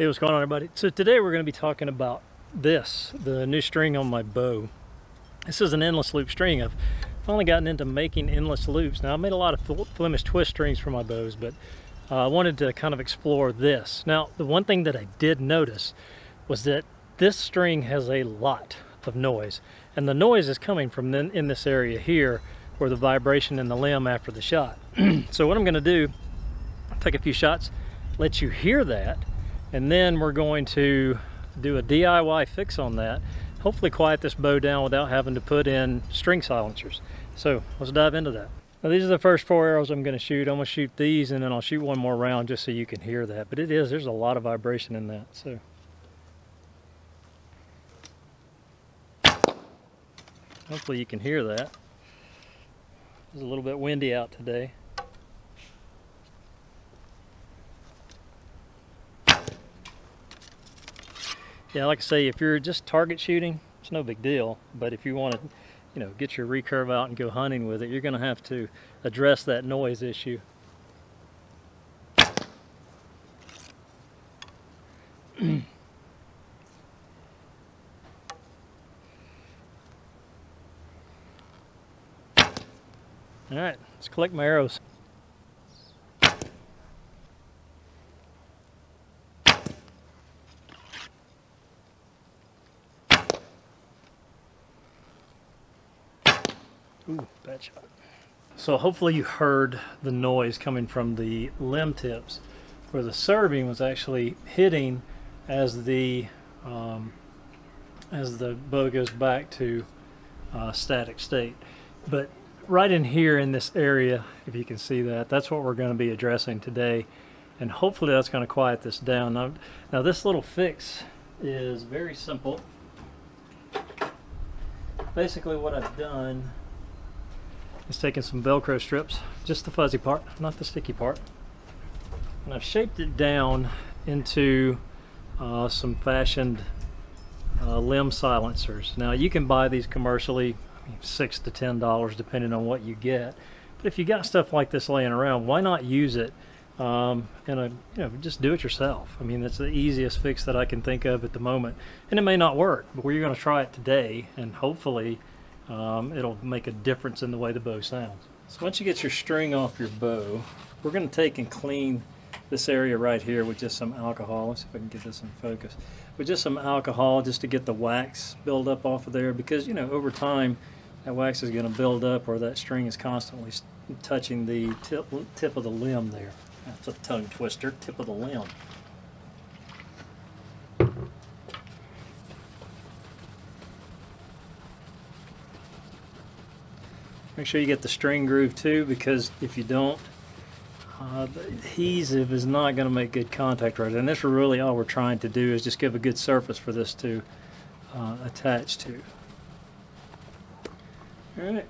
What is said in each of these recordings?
Hey, what's going on everybody? So today we're going to be talking about this, the new string on my bow. This is an endless loop string. I've finally gotten into making endless loops. Now I made a lot of Flemish twist strings for my bows, but uh, I wanted to kind of explore this. Now the one thing that I did notice was that this string has a lot of noise. And the noise is coming from then in this area here where the vibration in the limb after the shot. so what I'm going to do, take a few shots, let you hear that, and then we're going to do a DIY fix on that. Hopefully quiet this bow down without having to put in string silencers. So let's dive into that. Now these are the first four arrows I'm going to shoot. I'm going to shoot these and then I'll shoot one more round just so you can hear that. But it is there's a lot of vibration in that so. Hopefully you can hear that. It's a little bit windy out today yeah, like I say, if you're just target shooting, it's no big deal. But if you want to, you know, get your recurve out and go hunting with it, you're going to have to address that noise issue. All right, let's collect my arrows. Bad shot. So hopefully you heard the noise coming from the limb tips where the serving was actually hitting as the um, as the bow goes back to uh, static state. But right in here in this area, if you can see that, that's what we're going to be addressing today. And hopefully that's going to quiet this down. Now, now this little fix is very simple. Basically what I've done is taking some Velcro strips, just the fuzzy part, not the sticky part. And I've shaped it down into uh, some fashioned uh, limb silencers. Now you can buy these commercially, six to ten dollars depending on what you get. But if you got stuff like this laying around, why not use it um, and you know, just do it yourself. I mean, it's the easiest fix that I can think of at the moment. And it may not work, but we're going to try it today and hopefully um, it'll make a difference in the way the bow sounds. So once you get your string off your bow, we're going to take and clean this area right here with just some alcohol. Let's see if I can get this in focus. With just some alcohol just to get the wax build up off of there because, you know, over time that wax is going to build up or that string is constantly touching the tip, tip of the limb there. That's a tongue twister, tip of the limb. Make sure you get the string groove too because if you don't, uh, the adhesive is not going to make good contact right And that's really all we're trying to do is just give a good surface for this to uh, attach to. Alright.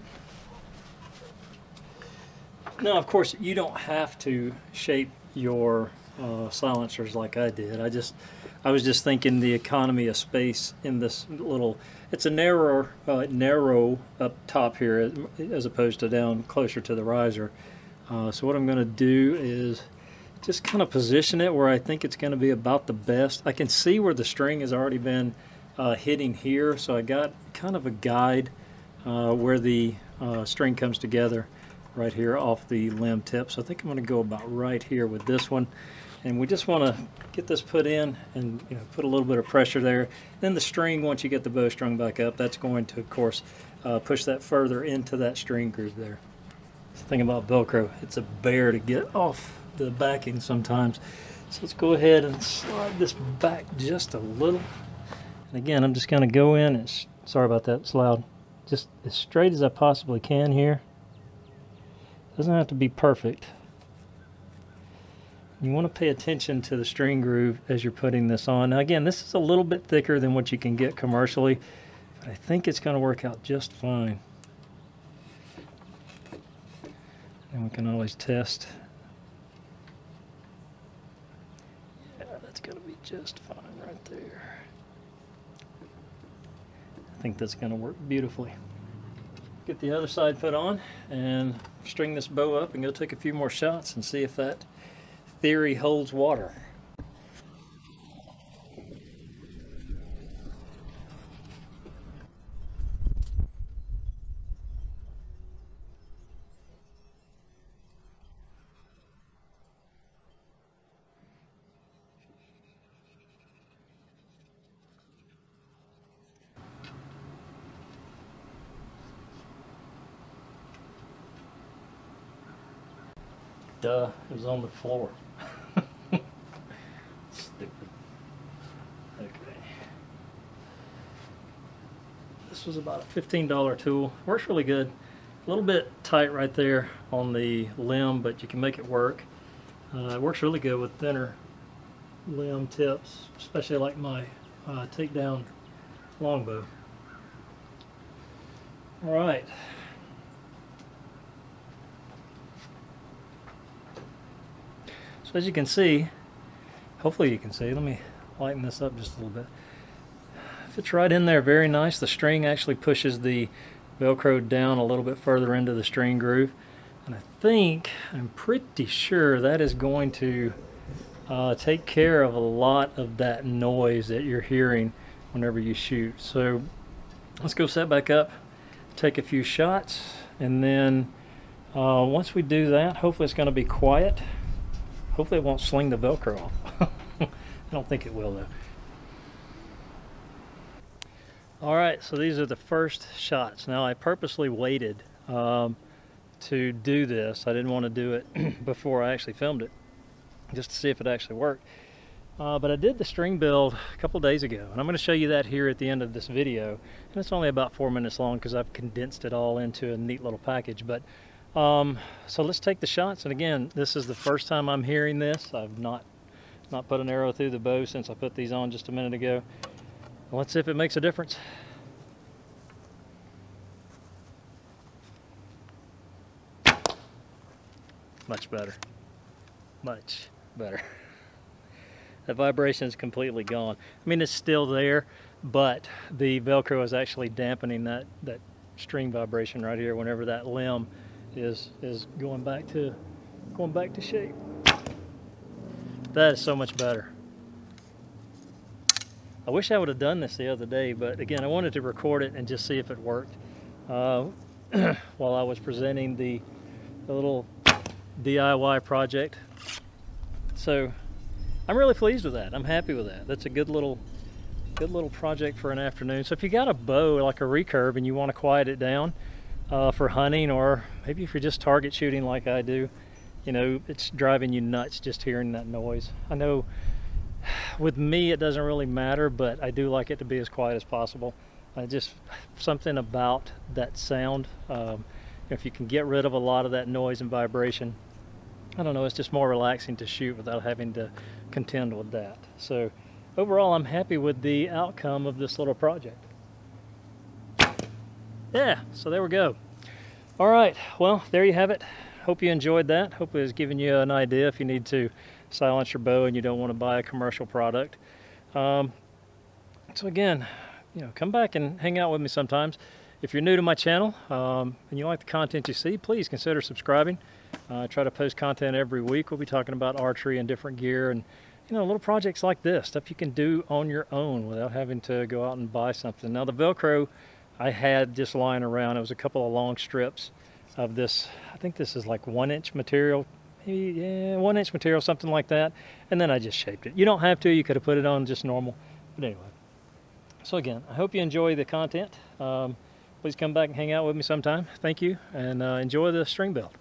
Now of course you don't have to shape your uh, silencers like I did. I just I was just thinking the economy of space in this little, it's a narrow, uh, narrow up top here as opposed to down closer to the riser. Uh, so what I'm going to do is just kind of position it where I think it's going to be about the best. I can see where the string has already been uh, hitting here, so I got kind of a guide uh, where the uh, string comes together right here off the limb tip. So I think I'm going to go about right here with this one and we just want to get this put in and you know, put a little bit of pressure there. Then the string, once you get the bow strung back up, that's going to, of course, uh, push that further into that string groove there. The thing about Velcro, it's a bear to get off the backing sometimes. So let's go ahead and slide this back just a little. And again, I'm just going to go in and, sorry about that, it's loud, just as straight as I possibly can here. Doesn't have to be perfect. You want to pay attention to the string groove as you're putting this on. Now again, this is a little bit thicker than what you can get commercially, but I think it's going to work out just fine. And we can always test. Yeah, that's going to be just fine right there. I think that's going to work beautifully. Get the other side put on and string this bow up and go take a few more shots and see if that theory holds water. Duh, it was on the floor. This was about a $15 tool. Works really good. A little bit tight right there on the limb, but you can make it work. Uh, it works really good with thinner limb tips, especially like my uh, takedown longbow. All right. So as you can see, hopefully you can see, let me lighten this up just a little bit. Fits right in there very nice. The string actually pushes the Velcro down a little bit further into the string groove. And I think, I'm pretty sure that is going to uh, take care of a lot of that noise that you're hearing whenever you shoot. So let's go set back up, take a few shots, and then uh, once we do that, hopefully it's going to be quiet. Hopefully it won't sling the Velcro off. I don't think it will though. All right, so these are the first shots. Now I purposely waited um, to do this. I didn't want to do it before I actually filmed it, just to see if it actually worked. Uh, but I did the string build a couple days ago, and I'm going to show you that here at the end of this video. And it's only about four minutes long because I've condensed it all into a neat little package. But um, so let's take the shots. And again, this is the first time I'm hearing this. I've not not put an arrow through the bow since I put these on just a minute ago. Let's see if it makes a difference. Much better. Much better. The vibration is completely gone. I mean, it's still there, but the Velcro is actually dampening that, that string vibration right here whenever that limb is, is going back to, going back to shape. That is so much better. I wish I would have done this the other day, but again, I wanted to record it and just see if it worked uh, while I was presenting the, the little DIY project. So I'm really pleased with that. I'm happy with that. That's a good little good little project for an afternoon. So if you got a bow like a recurve and you want to quiet it down uh, for hunting or maybe if you're just target shooting like I do, you know, it's driving you nuts just hearing that noise. I know with me it doesn't really matter but I do like it to be as quiet as possible. Uh, just something about that sound um, if you can get rid of a lot of that noise and vibration I don't know it's just more relaxing to shoot without having to contend with that. So overall I'm happy with the outcome of this little project. Yeah so there we go. All right well there you have it. Hope you enjoyed that. Hope it was giving you an idea if you need to silence your bow and you don't want to buy a commercial product. Um, so again, you know, come back and hang out with me sometimes. If you're new to my channel um, and you like the content you see, please consider subscribing. Uh, I try to post content every week. We'll be talking about archery and different gear and you know, little projects like this, stuff you can do on your own without having to go out and buy something. Now the Velcro I had just lying around, it was a couple of long strips of this, I think this is like one inch material, maybe yeah, one inch material, something like that. And then I just shaped it. You don't have to, you could have put it on just normal. But anyway, so again, I hope you enjoy the content. Um, please come back and hang out with me sometime. Thank you and uh, enjoy the string build.